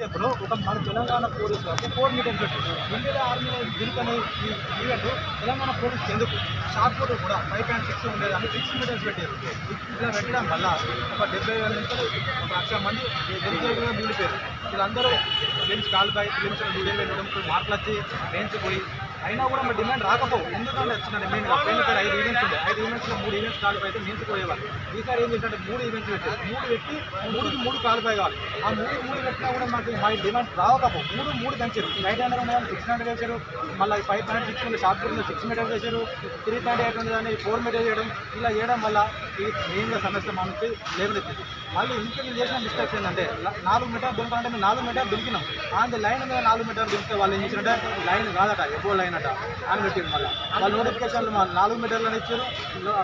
స్టెప్లో ఒక మన తెలంగాణ పోలీసు వారికి ఫోర్ మీటర్స్ పెట్టారు ఇండియా ఆర్మీ దిగుతనే ఈ ఈవెంట్ తెలంగాణ పోలీస్ ఎందుకు? షార్ట్ ఫోటో కూడా ఫైవ్ పాయింట్ సిక్స్ ఉండేది అని సిక్స్ మీటర్స్ పెట్టారు. ఇట్లా పెట్టడం వల్ల ఒక డెబ్బై వేల నుంచి ఒక లక్ష మంది వెనుకలుగా మిగిలిపోయారు వీళ్ళందరూ ఫిలిమ్స్ కాలుపై ఫిలిమ్స్ వీడియో పెట్టడం మార్కులు వచ్చి రేంజ్ పోయి అయినా కూడా మా డిమాండ్ రాకపోవు. ఎందుకంటే వచ్చిన మెయిన్గా పోయిన సార్ ఐదు ఈవెంట్స్ ఉండే. ఐదు ఈవెంట్స్లో మూడు ఈవెంట్స్ క్వాలిఫై అయితే మీన్స్ పోయేవాళ్ళు. ఈసారి ఏం చేసినట్టే మూడు ఈవెంట్స్ పెట్టారు. మూడు పెట్టి మూడుకి మూడు క్వాలిఫై కావాలి. ఆ మూడు మూడు పెట్టినా కూడా మాకు మా డిమాండ్ రాకపోవు. మూడు మూడు పెంచారు. నైట్ హండ్రెడ్ ఉన్నాయి సిక్స్ హండ్రెడ్ చేశారు మళ్ళీ ఫైవ్ పాయింట్ సిక్స్ ఉంది షార్ట్ సిక్స్ మీటర్ చేశారు త్రీ పాయింట్ ఎయిట్ ఉంది కానీ ఫోర్ మీటర్ చేయడం ఇలా చేయడం వల్ల ఇది మెయిన్గా సమస్య మా నుంచి లేవనెత్తింది మళ్ళీ ఇంకా నేను చేసిన మిస్టేక్స్ ఏంటంటే నాలుగు మీటర్ దొరకాలంటే మేము నాలుగు మీటర్ దొరికినాం ఆ లైన్ మీద నాలుగు మీటర్ దొరికితే వాళ్ళు ఏం చేసినట్టే లైన్ కాదట ఎబో లైన్ అట అని పెట్టింది మళ్ళీ. వాళ్ళు నోటిఫికేషన్లు మా నాలుగు మీటర్లను ఇచ్చారు.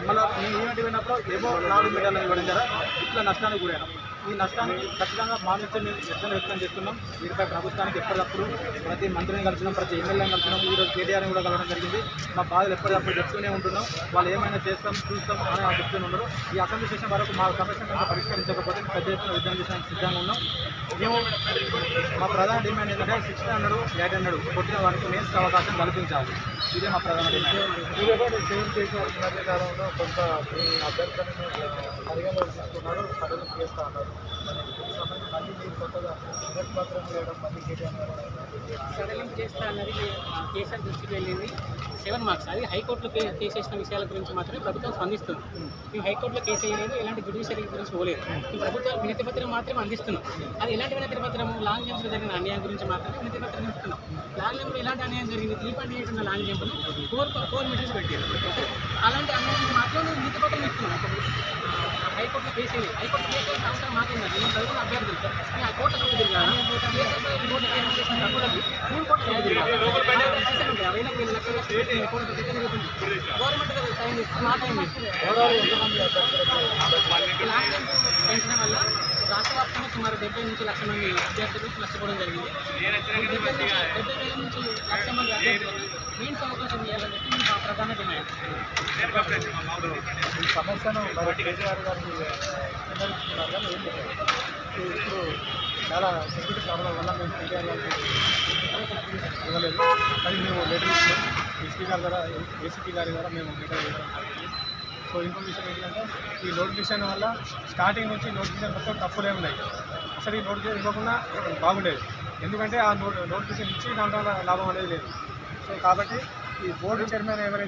మళ్ళీ నేను ఈవెంట్ పోయినప్పుడు ఎబో నాలుగు మీటర్లను ఇవ్వడం జర ఇట్లా నష్టానికి గురైనాం. ఈ నష్టానికి ఖచ్చితంగా మా నుంచి మేము నిరసన వ్యక్తం చేస్తున్నాం. వీరిపై ప్రభుత్వానికి ఎప్పటికప్పుడు ప్రతి మంత్రిని కలిసినాం ప్రతి ఎమ్మెల్యేని కలిసినాం. ఈరోజు కేటీఆర్ని కూడా కలవడం జరిగింది. మా బాధలు ఎప్పటికప్పుడు చెప్తూనే ఉంటున్నాం. వాళ్ళు ఏమైనా చేస్తాం చూస్తాం అని ఆ చెప్తూనే ఉన్నారు. ఈ అసెంబ్లీ సెషన్ వరకు మా సమస్యను పరిష్కరించకపోతే పెద్ద ఎత్తున యుద్ధం చేసడానికి సిద్ధంగా ఉన్నాం. మేము మా ప్రధాన డిమాండ్ ఏంటంటే సిక్స్ హండ్రెడ్ ఎయిట్ హండ్రెడ్ కొట్టిన వారికి మెయిన్స్ అవకాశం కల్పించాలి. ఇదే మా ప్రధాన డిమాండ్. చేసిన మధ్యకాలంలో కొంత మీ అభ్యర్థులను పరిగణలో తీసుకున్నారు సడలు చేస్తా ఉన్నారు మళ్ళీ మీరు కొత్తగా పత్రం మళ్ళీ సడలింపు చేస్తా అన్నది కేసీఆర్ దృష్టికి వెళ్ళింది. Seven marks. అది హైకోర్టులో కేసు చేసిన విషయాల గురించి మాత్రమే ప్రభుత్వం స్పందిస్తుంది. మేము హైకోర్టులో కేసు వేయలేదు ఎలాంటి జ్యుడిషియరీ గురించి పోలేదు. మేము ప్రభుత్వం వినతి పత్రం మాత్రమే అందిస్తున్నాం. అది ఎలాంటి వినతి పత్రం లాంగ్ జంప్లో జరిగిన అన్యాయం గురించి మాత్రమే వినతి పత్రం ఇస్తున్నాం. లాంగ్ జంప్లో ఎలాంటి అన్యాయం జరిగింది? త్రీ పాయింట్ ఎయిట్ ఉన్న లాంగ్ జంప్ను ఫోర్ ఫోర్ మీటర్స్ పెట్టారు. అలాంటి అన్యాయం మాత్రం వినతి పత్రం ఇస్తున్నాం. హైకోర్టులో కేసు వేయలేదు హైకోర్టు కేసు వేసిన అవసరం మాకేందండి నేను చదువుకున్న అభ్యర్థులు. నేను ఆ కోర్టు చదువు తిరిగాను కోర్టు తిరుగుతుంది గవర్నమెంట్ టైం మా పెంచడం వల్ల రాష్ట్ర వ్యాప్తంగా సుమారు డెబ్బై నుంచి లక్ష మంది అభ్యర్థులు నష్టపోవడం జరిగింది. డెబ్బై వేల నుంచి లక్ష మంది అభ్యర్థులకు మెయిన్స్ అవకాశం ఇవ్వాలని చెప్పి ప్రధాన డిమాండ్ ఈ సమస్యను మరి కేసీఆర్ గారికి విన్నవించుకున్నారు కానీ ఏం లేదు ఇప్పుడు చాలా సెక్యూరిటీ ప్రాబ్లం వల్ల మేము కేసీఆర్ గారికి ఇవ్వలేదు. కానీ మేము లెటర్ ఇచ్చాం. ఎస్పీ గారి ద్వారా ఏసీపీ గారి ద్వారా మేము లెటర్ ఇవ్వడం సో ఇన్ఫర్మేషన్ ఏంటంటే ఈ నోటిఫికేషన్ వల్ల స్టార్టింగ్ నుంచి నోటిఫికేషన్ మొత్తం తప్పులే ఉన్నాయి. అసలు ఈ నోటిఫికేషన్ ఇవ్వకుండా బాగుండేది. ఎందుకంటే ఆ నోటిఫికేషన్ ఇచ్చి దాంట్లో లాభం అనేది లేదు. సో కాబట్టి ఈ బోర్డు చైర్మన్ ఎవరైతే